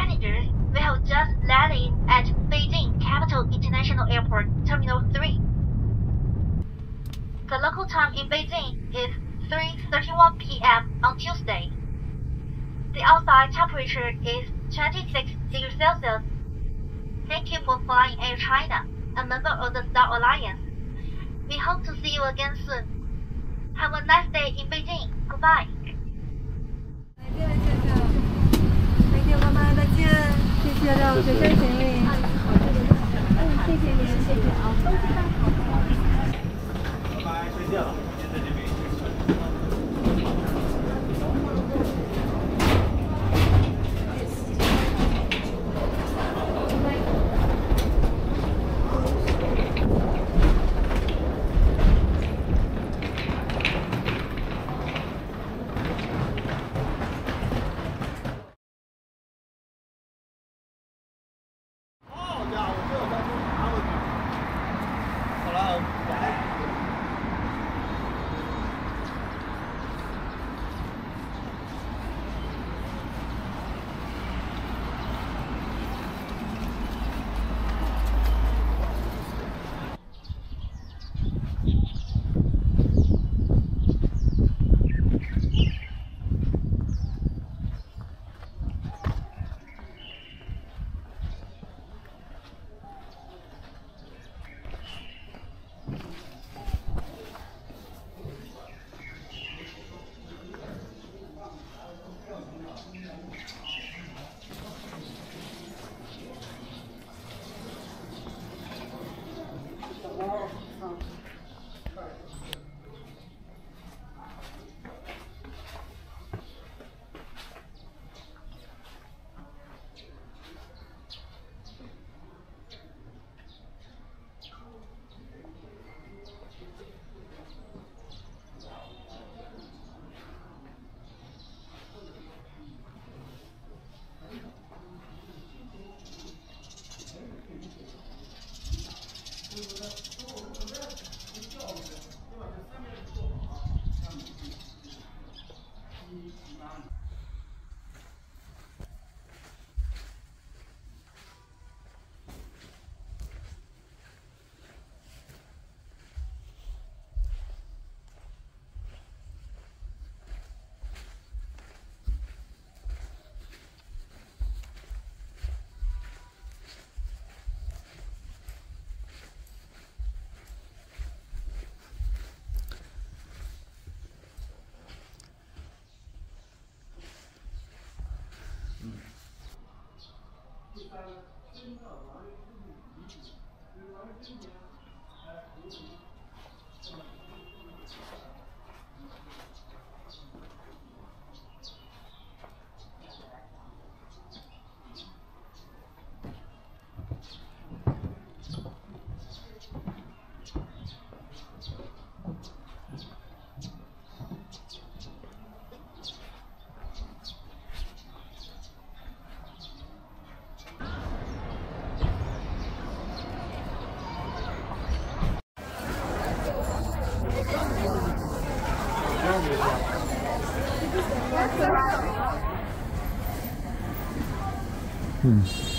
passengers, we have just landed at Beijing Capital International Airport Terminal 3. The local time in Beijing is 3.31 p.m. on Tuesday. The outside temperature is 26 degrees Celsius. Thank you for flying Air China, a member of the Star Alliance. We hope to see you again soon. Have a nice day in Beijing. Goodbye. 再见，谢谢。让我学生行李。嗯，谢谢您，谢谢啊，东西带好。拜拜，再见了，在今天的王立军遗嘱，就是王立军，Hmm.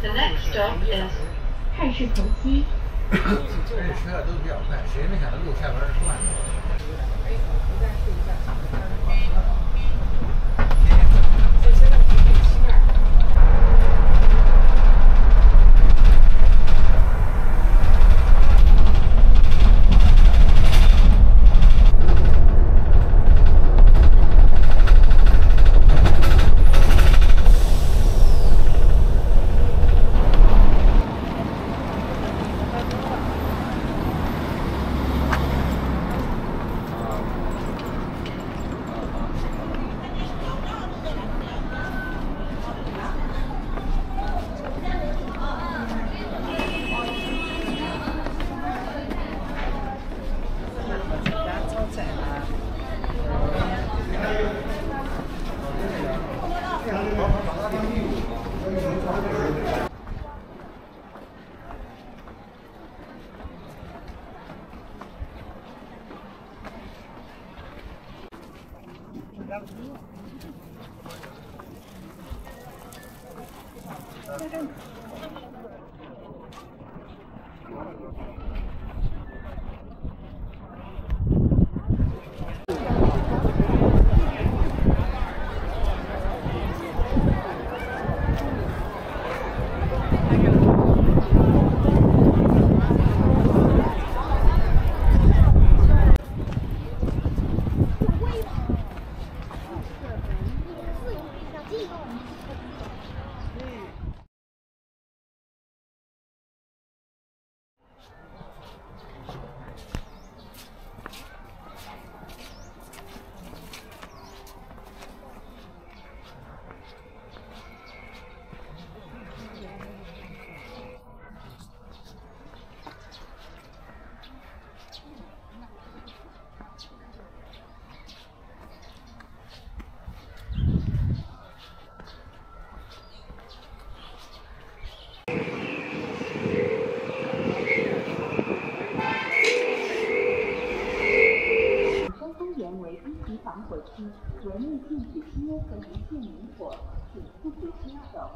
，The next stop is 汉室同曦这车都比较快，谁没想到路下边转呢？山火区，严密禁止吸烟和无线明火，请自觉遵守。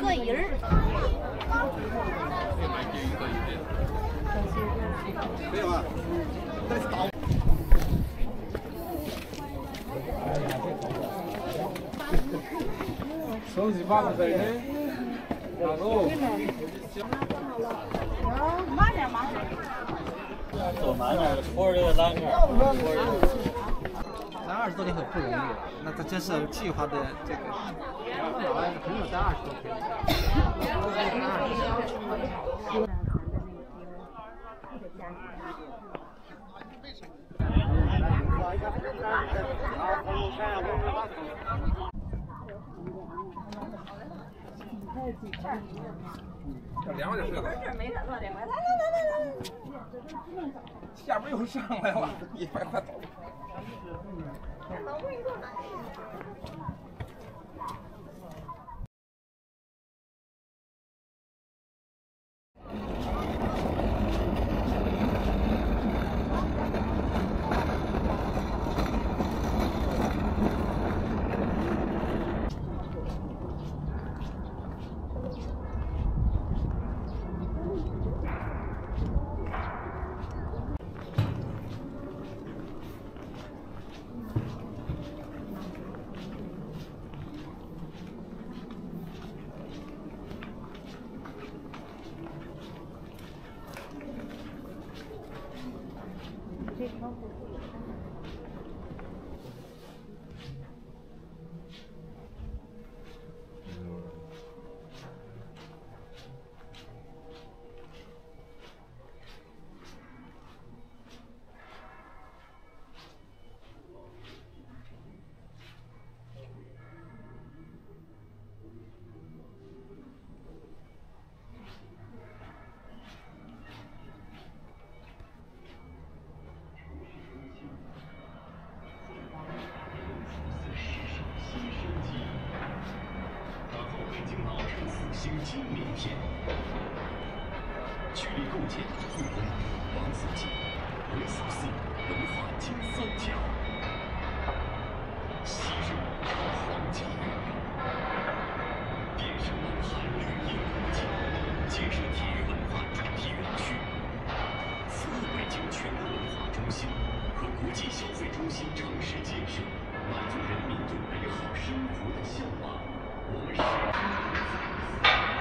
摄影儿。没有啊，但是倒。手机把它带的，拿走。走慢点，拖着这个栏杆。二十多天很不容易了，那这真是计划的这个。老外很少待二十多天。凉快就睡了。下边又上来了，一快快走。老公问过我来新金名片，取力构建故宫王府井文殊寺文化金三角，昔日皇家御用，汴省南海绿荫古迹，建设体育文化主题园区，服务北京全国文化中心和国际消费中心城市建设，满足人民对美好生活的向往。Thank you.